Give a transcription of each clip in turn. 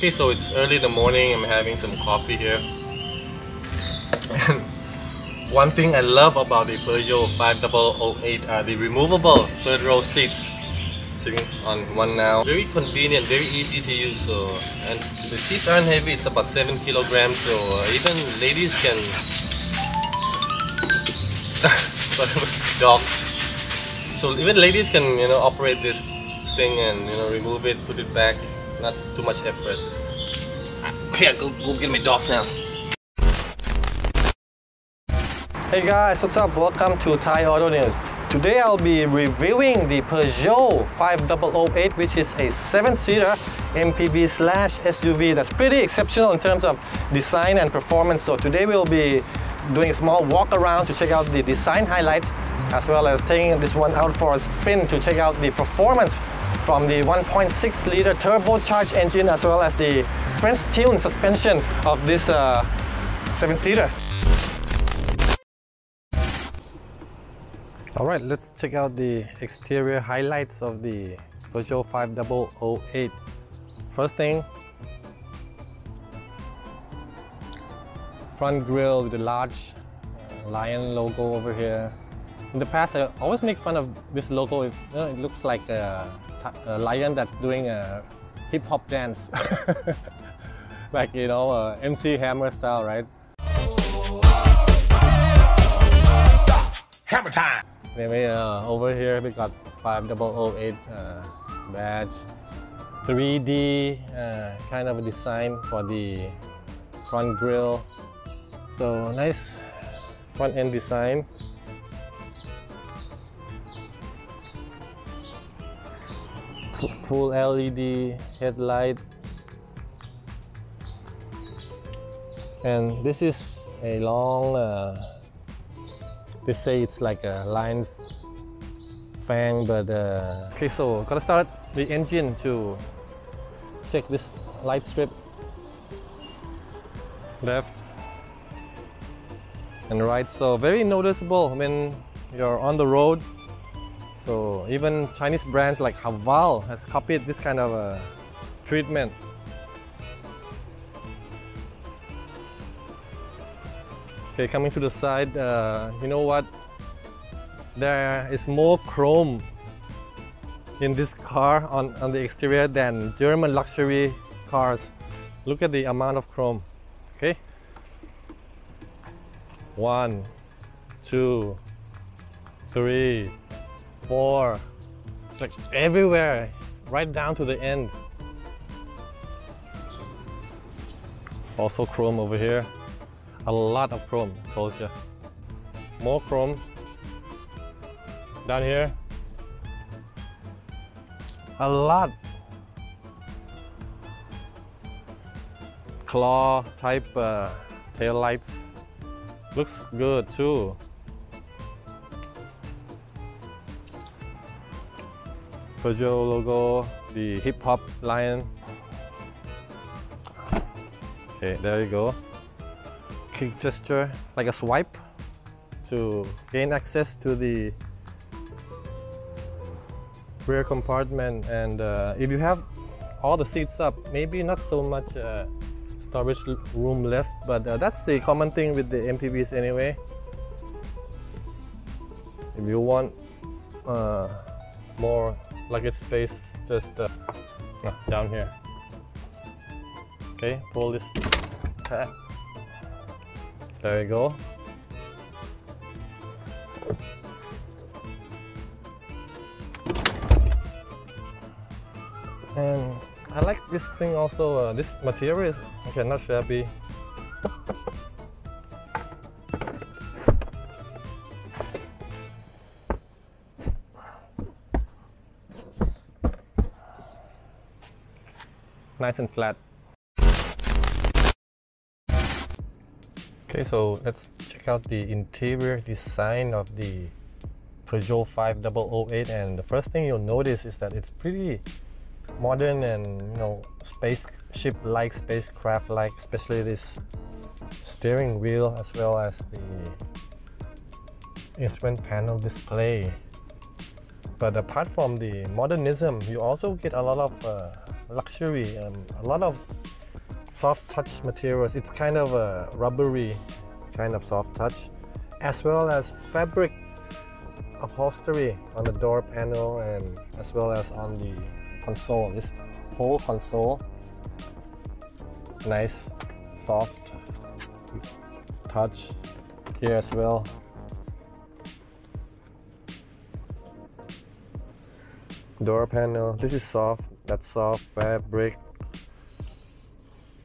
Okay, so it's early in the morning. I'm having some coffee here. And one thing I love about the Peugeot 5008 are the removable third row seats. Sitting on one now. Very convenient, very easy to use. So, and the seats aren't heavy. It's about seven kilograms. So uh, even ladies can. Dog. So even ladies can you know operate this thing and you know remove it, put it back. Not too much effort. Okay, go go get my dogs now. Hey guys, what's up? Welcome to Thai Auto News. Today I'll be reviewing the Peugeot 5008 which is a 7-seater MPV slash SUV that's pretty exceptional in terms of design and performance. So today we'll be doing a small walk around to check out the design highlights as well as taking this one out for a spin to check out the performance from the 1.6 liter turbocharged engine as well as the French tune suspension of this uh, 7-seater. All right, let's check out the exterior highlights of the Peugeot 5008. First thing, front grille with the large lion logo over here. In the past, I always make fun of this logo. It, you know, it looks like a, a, lion that's doing a hip hop dance. like, you know, uh, MC Hammer style, right? Stop! Hammer time! Maybe uh, over here we got 5008 uh, badge. 3D uh, kind of a design for the front grille. So nice front end design. Full LED headlight. And this is a long uh, they say it's like a lion's fang, but uh, okay. So gotta start the engine to check this light strip. Left and right. So very noticeable when you're on the road. So even Chinese brands like Haval has copied this kind of a treatment. Okay, coming to the side, uh, you know what? There is more chrome in this car on, on the exterior than German luxury cars. Look at the amount of chrome, okay? One, two, three, four. It's like everywhere, right down to the end. Also chrome over here. A lot of chrome I told you more chrome. Down here. A lot. Claw type uh, tail lights looks good too Peugeot logo the hip hop lion okay there you go quick gesture, like a swipe, to gain access to the rear compartment. And uh, if you have all the seats up, maybe not so much uh, storage room left, but uh, that's the common thing with the MPVs anyway. If you want uh, more luggage space, just uh, down here. Okay, pull this there you go. And I like this thing also, uh, this material is okay, not shabby. Nice and flat. Okay, so let's check out the interior design of the Peugeot 5008 and the first thing you'll notice is that it's pretty modern and you know spaceship-like, spacecraft-like, especially this steering wheel as well as the instrument panel display. But apart from the modernism, you also get a lot of uh, luxury, and a lot of soft touch materials. It's kind of a rubbery kind of soft touch, as well as fabric upholstery on the door panel and as well as on the console. This whole console, nice, soft touch here as well. Door panel, this is soft, that's soft fabric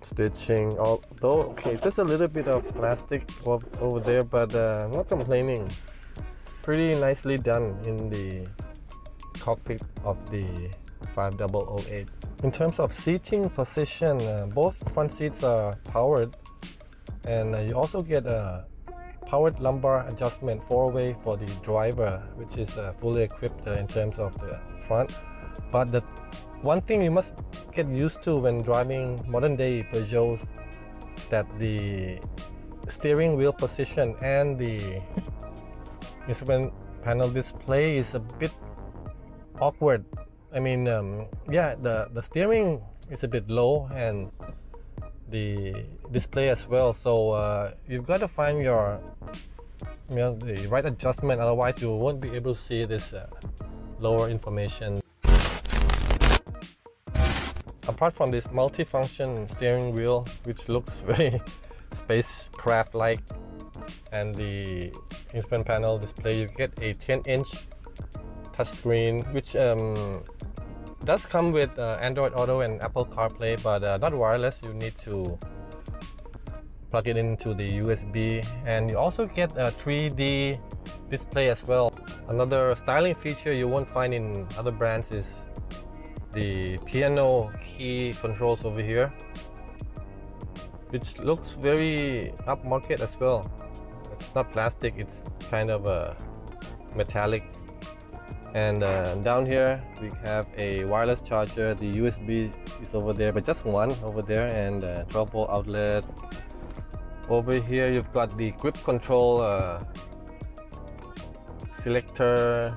stitching although okay just a little bit of plastic over there but uh, not complaining. Pretty nicely done in the cockpit of the 5008 in terms of seating position uh, both front seats are powered and uh, you also get a powered lumbar adjustment four-way for the driver which is uh, fully equipped uh, in terms of the front. But the one thing you must get used to when driving modern day Peugeots is that the steering wheel position and the instrument panel display is a bit awkward. I mean, um, yeah, the, the steering is a bit low and the display as well. So uh, you've got to find your you know, the right adjustment. Otherwise, you won't be able to see this uh, lower information. Apart from this multi-function steering wheel, which looks very spacecraft-like, and the instrument panel display, you get a 10-inch touchscreen, which um, does come with uh, Android Auto and Apple CarPlay, but uh, not wireless. You need to plug it into the USB, and you also get a 3D display as well. Another styling feature you won't find in other brands is the piano key controls over here which looks very upmarket as well. It's not plastic it's kind of a metallic. And uh, down here we have a wireless charger. The USB is over there but just one over there and a 12 volt outlet. Over here you've got the grip control uh, selector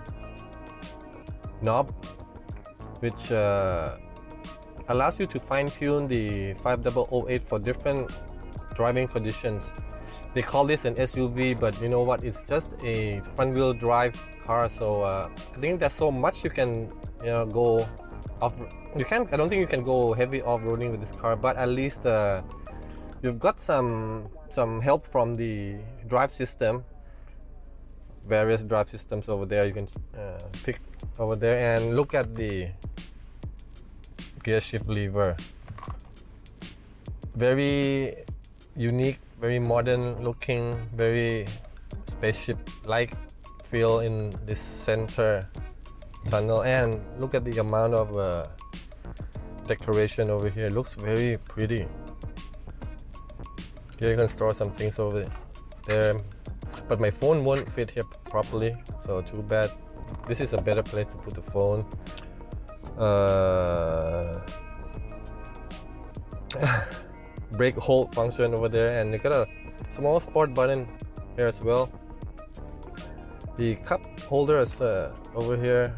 knob which uh, allows you to fine-tune the 5008 for different driving conditions. They call this an SUV, but you know what? It's just a front-wheel drive car. So uh, I think there's so much you can, you know, go off. You can. I don't think you can go heavy off-roading with this car, but at least uh, you've got some some help from the drive system. Various drive systems over there. You can uh, pick over there and look at the gear shift lever. Very unique, very modern looking, very spaceship-like feel in this center tunnel. And look at the amount of uh, decoration over here. It looks very pretty. Here you can store some things over there. But my phone won't fit here properly, so too bad. This is a better place to put the phone uh, brake hold function over there and you got a small sport button here as well. The cup holder is uh, over here.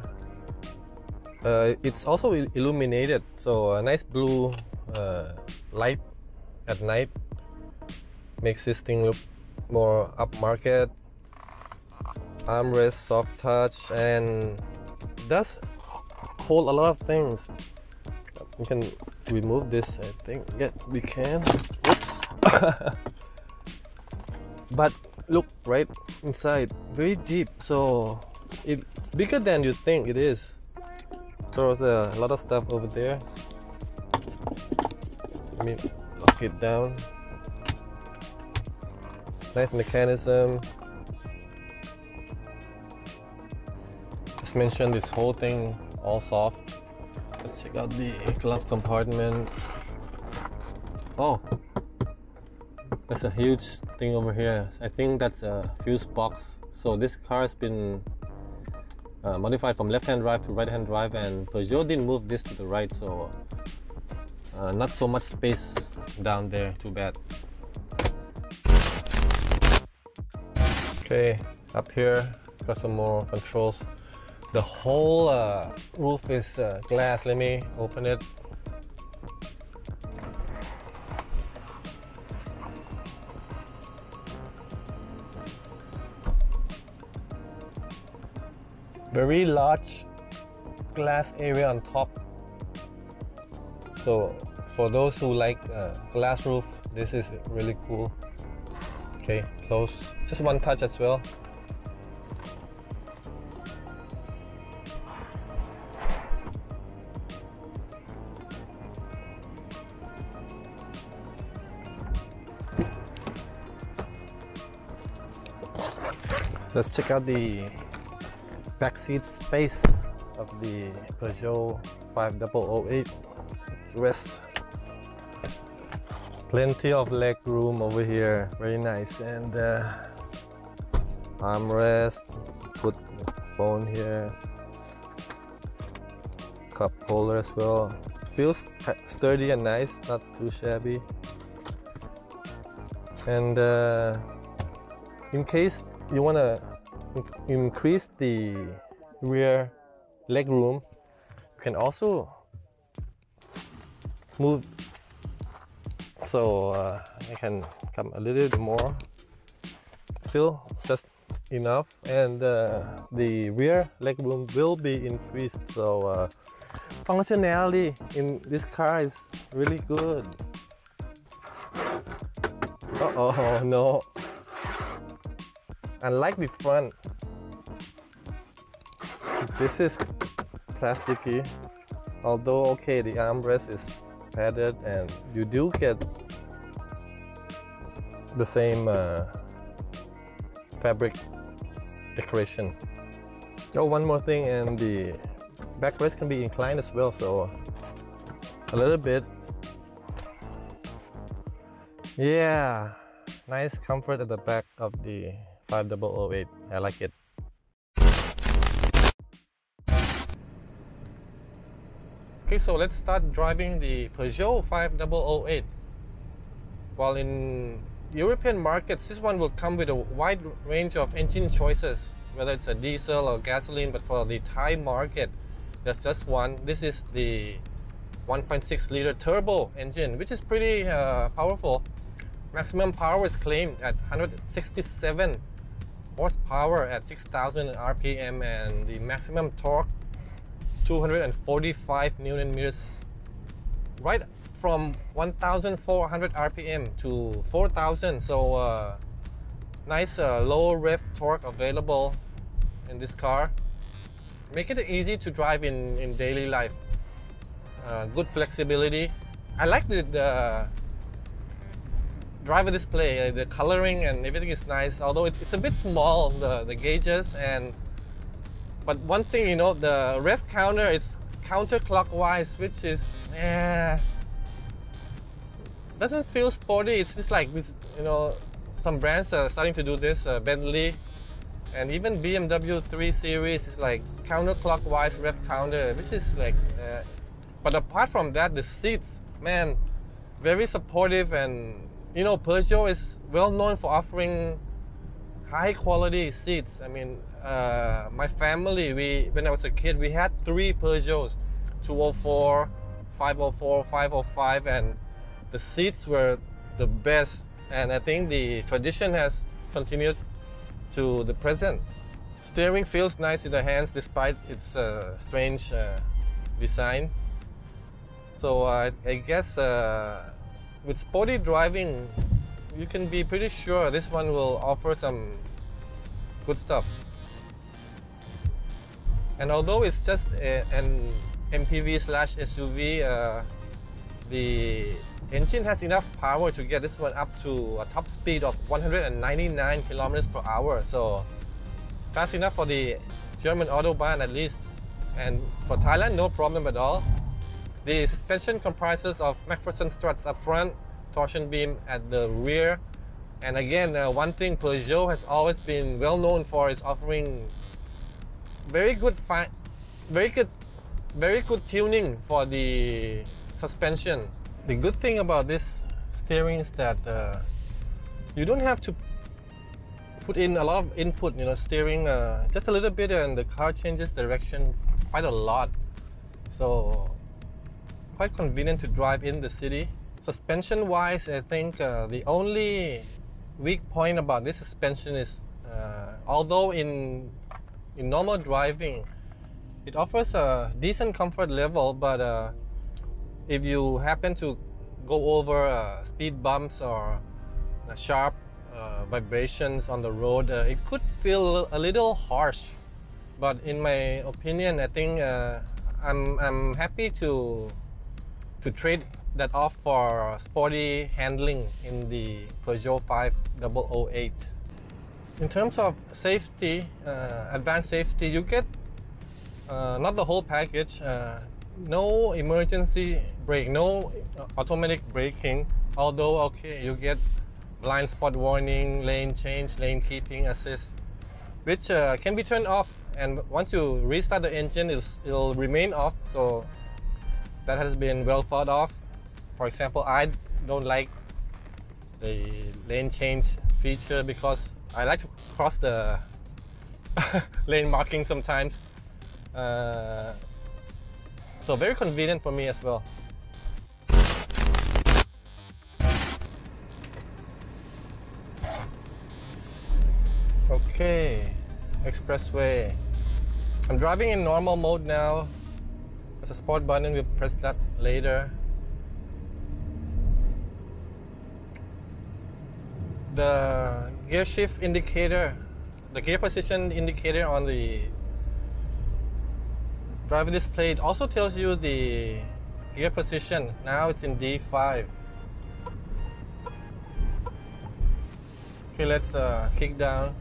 Uh, it's also illuminated so a nice blue uh, light at night makes this thing look more upmarket. Armrest soft touch and does hold a lot of things. We can remove this, I think. Yeah, we can. Oops. but look right inside, very deep. So it's bigger than you think it is. There's a lot of stuff over there. Let me lock it down. Nice mechanism. Just mentioned this whole thing all soft. Let's check out the glove compartment. Oh, there's a huge thing over here. I think that's a fuse box. So this car has been uh, modified from left-hand drive to right-hand drive and Peugeot didn't move this to the right so uh, not so much space down there, too bad. Okay, up here got some more controls the whole uh, roof is uh, glass. Let me open it. Very large glass area on top. So for those who like uh, glass roof, this is really cool. Okay, close. Just one touch as well. Let's check out the backseat space of the Peugeot 5008 West. Plenty of leg room over here, very nice. And uh, armrest, put phone here, cup holder as well. Feels sturdy and nice, not too shabby. And uh, in case you want to increase the rear leg room, you can also move so uh, I can come a little bit more. Still just enough and uh, the rear leg room will be increased so uh, functionality in this car is really good. Uh oh no unlike the front. This is plasticky. Although okay the armrest is padded and you do get the same uh, fabric decoration. Oh one more thing and the backrest can be inclined as well so a little bit. Yeah nice comfort at the back of the 5008. I like it. Okay, so let's start driving the Peugeot 5008. While in European markets, this one will come with a wide range of engine choices, whether it's a diesel or gasoline, but for the Thai market, there's just one. This is the 1.6 liter turbo engine, which is pretty uh, powerful. Maximum power is claimed at 167 horsepower at 6000 rpm and the maximum torque 245 newton meters. Right from 1400 rpm to 4000 so uh, nice uh, low rev torque available in this car. Make it easy to drive in in daily life. Uh, good flexibility. I like the, the driver display, uh, the coloring and everything is nice. Although it, it's a bit small, the, the gauges and but one thing you know, the rev counter is counterclockwise, which is eh, doesn't feel sporty. It's just like this, you know, some brands are starting to do this. Uh, Bentley and even BMW 3 Series is like counterclockwise rev counter, which is like. Uh, but apart from that, the seats, man, very supportive and you know, Peugeot is well known for offering high quality seats. I mean, uh, my family, we when I was a kid, we had three Peugeots, 204, 504, 505, and the seats were the best. And I think the tradition has continued to the present. Steering feels nice in the hands despite its uh, strange uh, design. So uh, I guess uh, with sporty driving, you can be pretty sure this one will offer some good stuff. And although it's just a, an MPV slash SUV, uh, the engine has enough power to get this one up to a top speed of 199 kilometers per hour. So fast enough for the German autobahn at least. And for Thailand, no problem at all. The suspension comprises of MacPherson struts up front, torsion beam at the rear. And again, uh, one thing Peugeot has always been well known for is offering very good very good very good tuning for the suspension. The good thing about this steering is that uh, you don't have to put in a lot of input, you know, steering uh, just a little bit and the car changes direction quite a lot. So quite convenient to drive in the city. Suspension wise, I think uh, the only weak point about this suspension is uh, although in in normal driving, it offers a decent comfort level, but uh, if you happen to go over uh, speed bumps or uh, sharp uh, vibrations on the road, it could feel a little harsh. But in my opinion, I think I'm, I'm happy to to trade that off for sporty handling in the Peugeot 5008. In terms of safety, uh, advanced safety, you get uh, not the whole package. Uh, no emergency brake, no automatic braking. Although, okay, you get blind spot warning, lane change, lane keeping assist, which uh, can be turned off. And once you restart the engine, it'll remain off. So that has been well thought of. For example, I don't like the lane change feature because I like to cross the lane marking sometimes. Uh, so very convenient for me as well. Okay, expressway. I'm driving in normal mode now. A sport button, we'll press that later. The gear shift indicator, the gear position indicator on the driver display it also tells you the gear position. Now it's in D5. Okay, let's uh, kick down.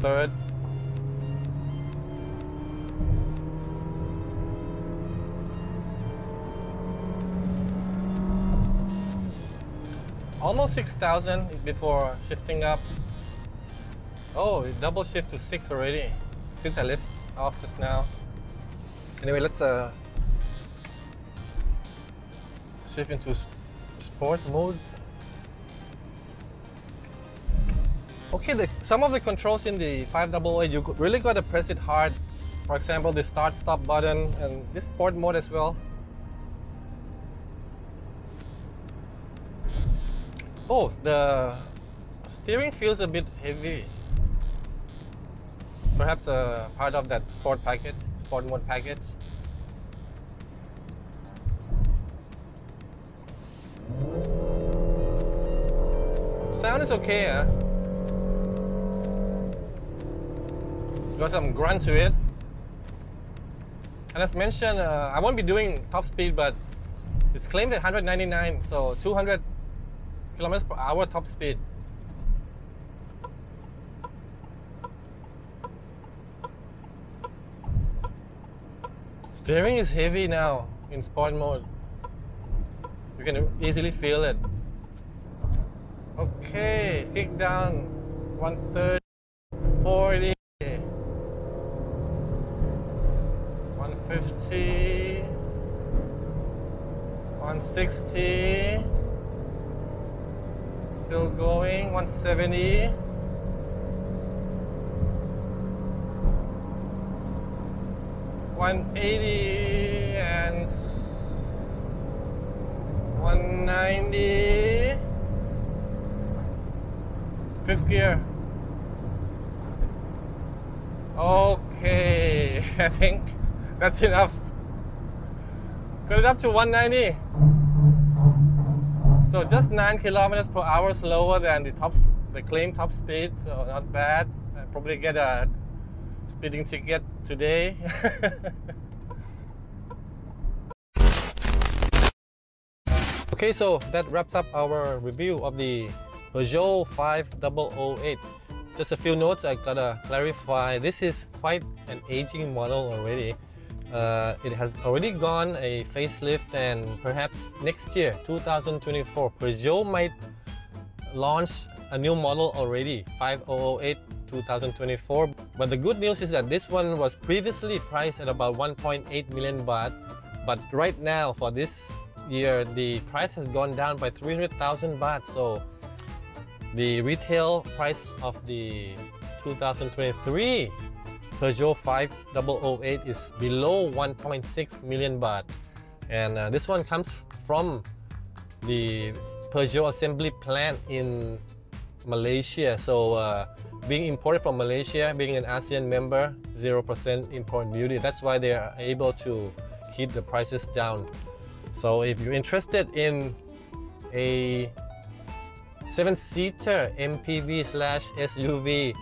Third. Almost 6,000 before shifting up. Oh, double shift to 6 already since I left off just now. Anyway, let's uh, shift into sport mode. Okay, the, some of the controls in the 588, you really got to press it hard. For example, the start stop button and this sport mode as well. Oh, the steering feels a bit heavy. Perhaps a part of that sport package, sport mode package. Sound is okay, huh? Got some grunt to it. And as mentioned, uh, I won't be doing top speed, but it's claimed at 199, so 200 kilometers per hour top speed. Steering is heavy now in sport mode. You can easily feel it. Okay, kick down 130, 40, 150, 160, still going, 170. One eighty and one ninety. Fifth gear. Okay, I think that's enough. Got it up to 190. So just 9 kilometers per hour slower than the top, the claim top speed. So not bad. I probably get a speeding ticket today. okay, so that wraps up our review of the Peugeot 5008. Just a few notes I gotta clarify. This is quite an aging model already. Uh, it has already gone a facelift and perhaps next year 2024 Peugeot might launch a new model already 5008 2024 but the good news is that this one was previously priced at about 1.8 million baht. But right now for this year the price has gone down by 300,000 baht. So the retail price of the 2023 Peugeot 5008 is below 1.6 million baht and uh, this one comes from the Peugeot assembly plant in Malaysia so uh, being imported from Malaysia, being an ASEAN member, 0% import duty. That's why they are able to keep the prices down. So if you're interested in a seven-seater MPV slash SUV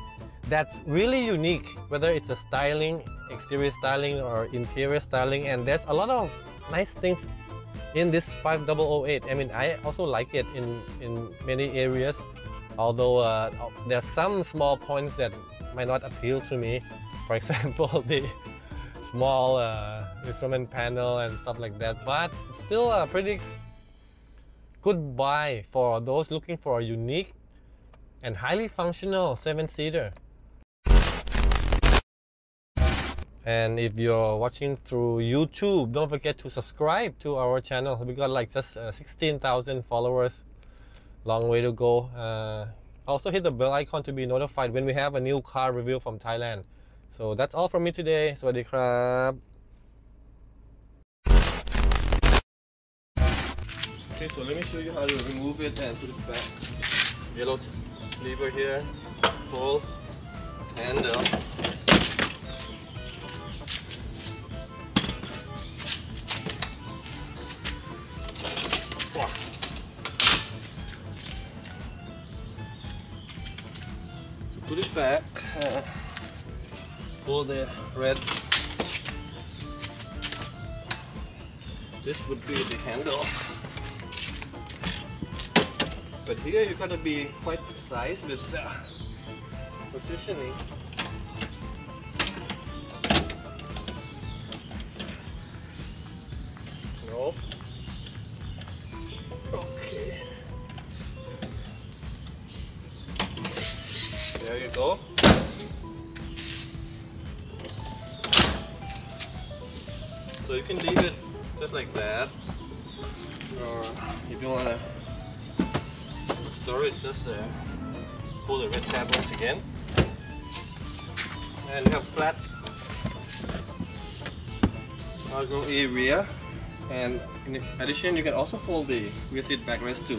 that's really unique, whether it's a styling, exterior styling or interior styling, and there's a lot of nice things in this 5008. I mean, I also like it in, in many areas, although uh, there are some small points that might not appeal to me. For example, the small uh, instrument panel and stuff like that, but it's still a pretty good buy for those looking for a unique and highly functional seven-seater. And if you're watching through YouTube, don't forget to subscribe to our channel. We got like just uh, 16,000 followers. Long way to go. Uh, also hit the bell icon to be notified when we have a new car review from Thailand. So that's all from me today. สวัสดีครับ Okay, so let me show you how to remove it and put it back. Yellow lever here, pull, handle. Back, uh, pull the red. This would be the handle. But here you gotta be quite precise with the positioning. So you can leave it just like that. Or if you wanna store it just there. Pull the red tab once again. And you have flat cargo area. And in addition, you can also fold the rear seat backrest to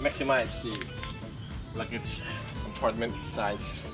maximize the luggage compartment size.